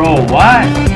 Bro, what?